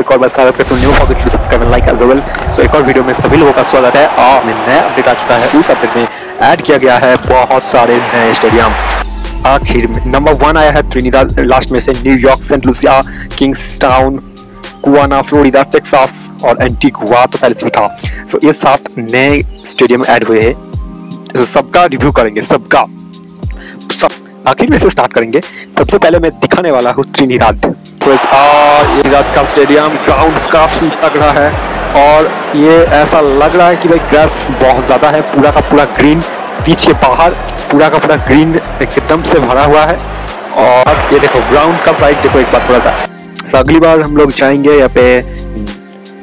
एक और बार स्वागत करता हूँ new forget to subscribe like as well so एक और वीडियो में सभी लोगों का स्वागत है। और नया अपडेट आ चुका है। उस अपडेट में ऐड किया गया है बहुत सारे नए स्टेडियम आखिर में नंबर वन आया है ट्रिनिडा लास्ट में से New York Saint Lucia Kingstown Guyana Florida Texas और एंटीगुआ तो पहले से भी था। सो ये सात नए स्टेडियम ऐड हुए हैं। सबका रिव्यू करेंगे, सबका। सब आखिर में से स्टार्ट करेंगे। सबसे पहले मैं दिखाने वाला हूँ त्रिनिदाद। तो रात का स्टेडियम ग्राउंड काफ़ी तगड़ा है और ये ऐसा लग रहा है कि भाई ग्रास बहुत ज़्यादा है। पूरा का पूरा ग्रीन बीच के बाहर पूरा का पूरा ग्रीन एकदम से भरा हुआ है। और ये देखो ग्राउंड का साइड देखो एक बार थोड़ा सा। तो अगली बार हम लोग जाएँगे यहाँ पे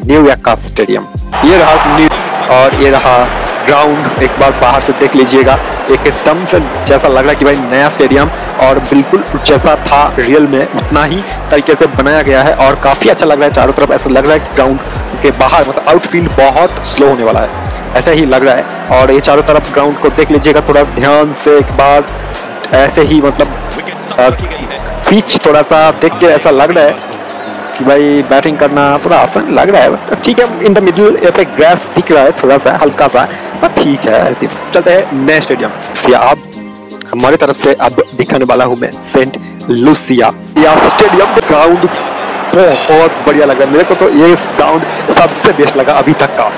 न्यूयॉर्क का स्टेडियम ये रहा और ये रहा ग्राउंड एक बार बाहर से देख लीजिएगा। एकदम से जैसा लग रहा है कि भाई नया स्टेडियम और बिल्कुल जैसा था रियल में उतना ही तरीके से बनाया गया है और काफ़ी अच्छा लग रहा है। चारों तरफ़ ऐसा लग रहा है कि ग्राउंड के बाहर मतलब आउटफील्ड बहुत स्लो होने वाला है। ऐसा ही लग रहा है। और ये चारों तरफ़ ग्राउंड को देख लीजिएगा थोड़ा ध्यान से एक बार। ऐसे ही मतलब पिच थोड़ा सा देख के ऐसा लग रहा है। कि भाई बैटिंग करना थोड़ा आसान लग रहा है। ठीक है इन द मिडिल पे ग्रास दिख रहा है थोड़ा सा, हल्का सा पर ठीक है चलते हैं नए स्टेडियम आप हमारे तरफ़ से अब दिखाने वाला हूँ मैं सेंट लुसिया या स्टेडियम ग्राउंड बहुत बढ़िया लगा। मेरे को तो ये ग्राउंड सबसे बेस्ट लगा अभी तक का।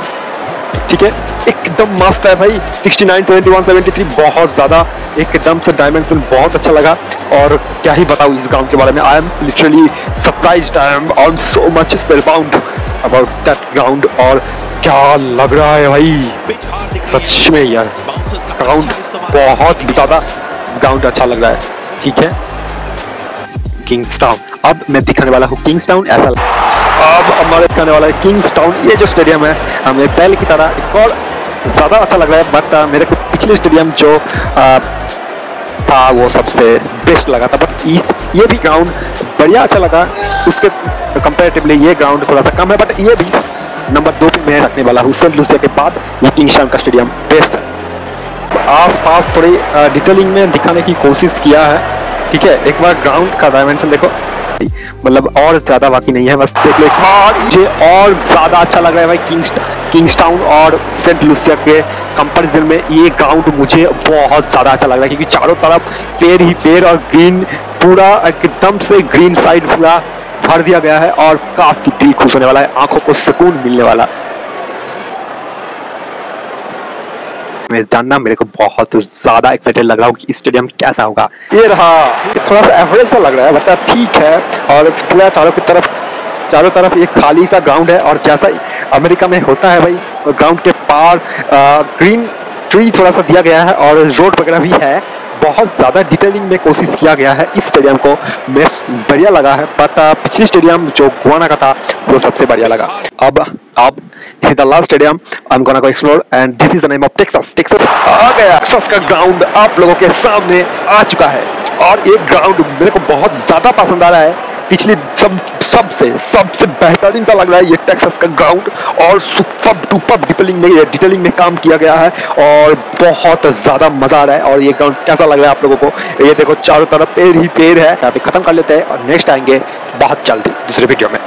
ठीक है? एकदम मस्त है भाई। 69, 71, 73 बहुत ज़्यादा एकदम से डायमेंशन बहुत अच्छा लगा। और क्या ही बताऊँ इस ग्राउंड के बारे में? I am literally surprise I am on so much spellbound about that ground और क्या लग रहा है भाई? सच में यार ग्राउंड बहुत ज़्यादा ग्राउंड अच्छा लग रहा है। ठीक है? किंग्स टाउन अब मैं दिखाने वाला हूँ किंग्स टाउन ऐसा अब हमारे दिखाने वाला है किंग्स टाउन ये जो स्टेडियम है हमें पहले की तरह एक और ज़्यादा अच्छा लग रहा है बट मेरे को पिछले स्टेडियम जो uh, था वो सबसे बेस्ट लगा था। बट इस ये भी ग्राउंड बढ़िया अच्छा लगा। उसके कंपेरेटिवली ये ग्राउंड थोड़ा सा कम है बट ये भी नंबर दो पे मैं रखने वाला हूँ। सेंट के बाद ये किंग्स का स्टेडियम बेस्ट है। आस पास थोड़ी डिटेलिंग में दिखाने की कोशिश किया है। ठीक है एक बार ग्राउंड का डायमेंशन देखो। मतलब और ज़्यादा बाकी नहीं है, बस देख लो। मुझे और ज़्यादा अच्छा लग रहा है भाई किंग्स किंग्स टाउन और सेंट लुसिया के कंपैरिजन में ये ग्राउंड मुझे बहुत ज़्यादा अच्छा लग रहा है, क्योंकि चारों तरफ़ पेड़ ही पेड़ और ग्रीन पूरा एकदम से ग्रीन साइड पूरा भर दिया गया है और काफ़ी दिल खुश होने वाला है, आँखों को सुकून मिलने वाला। मैं जानना मेरे को बहुत ज़्यादा एक्साइटेड लग रहा हूँ कि स्टेडियम कैसा होगा। ये रहा थोड़ा सा एवरेज सा लग रहा है मतलब ठीक है। और पूरा चारों की तरफ़, चारों तरफ़ एक खाली सा ग्राउंड है, और जैसा अमेरिका में होता है भाई ग्राउंड के पार ग्रीन ट्री थोड़ा सा दिया गया है, और रोड वगैरह भी है। बहुत ज़्यादा डिटेलिंग में कोशिश किया गया है इस स्टेडियम को। मैच बढ़िया लगा है बट पिछली स्टेडियम जो गुआना का था, वो सबसे बढ़िया लगा। अब अब is the last stadium I am gonna go explore and this is the name of Texas Texas आ गया। टेक्सास का ग्राउंड आप लोगों के सामने आ चुका है। और ये ग्राउंड मेरे को बहुत ज़्यादा पसंद आ रहा है। पिछले सब, सबसे सबसे बेहतरीन सा लग रहा है ये टेक्सास का ग्राउंड और सुपर टूपर डिटेलिंग में डिटेलिंग में काम किया गया है और बहुत ज़्यादा मज़ा आ रहा है और ये ग्राउंड कैसा लग रहा है आप लोगों को? ये देखो, चारों तरफ़ पेड़ ही पेड़ है। यहाँ पे ख़त्म कर लेते हैं और नेक्स्ट आएँगे बहुत जल्दी दूसरे वीडियो में।